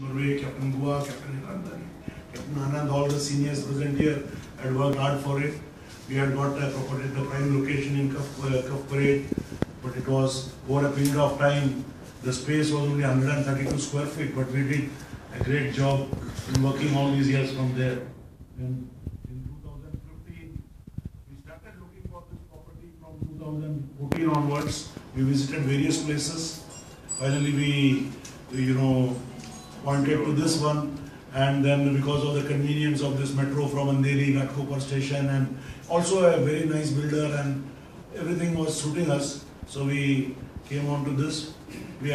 Murray, Captain Gua, Captain Irandari, Captain Anand, all the seniors present here had worked hard for it. We had got a property the prime location in Cuffe, uh, Parade, but it was over a period of time, the space was only 132 square feet, but we did a great job in working all these years from there. And in 2015, we started looking for this property from 2014 onwards. We visited various places. Finally, we, you know, pointed to this one. And then because of the convenience of this metro from Andheri, Ghatkopar station, and also a very nice builder, and everything was suiting us. So we came on to this. We